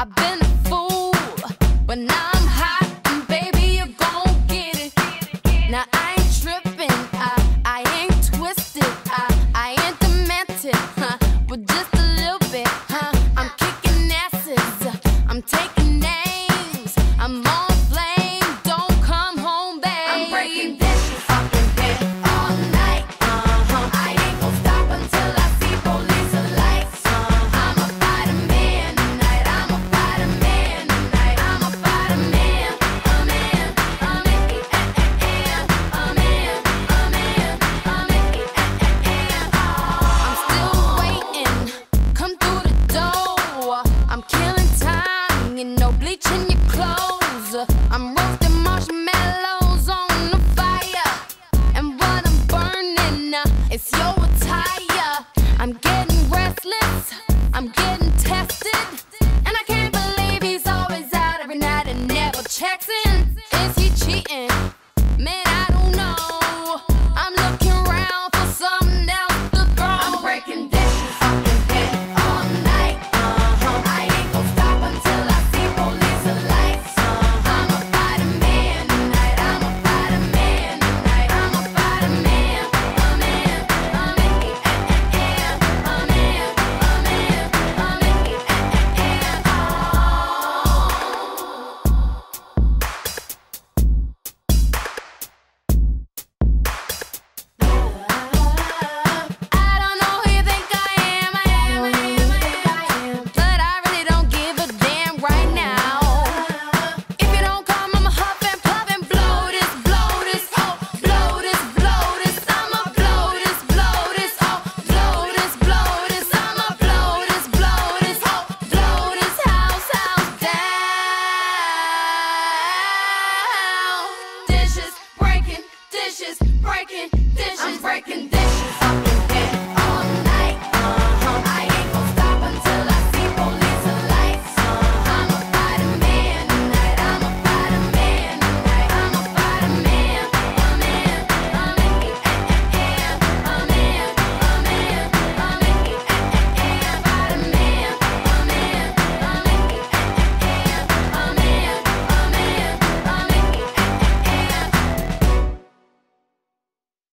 I've been I'm